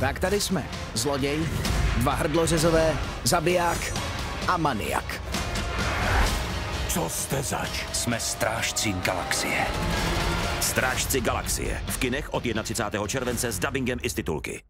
Tak tady jsme. Zloděj, dva hrdlořezové, zabiják a maniak. Co jste zač? Jsme strážci galaxie. Strážci galaxie. V kinech od 31. července s dubbingem i s titulky.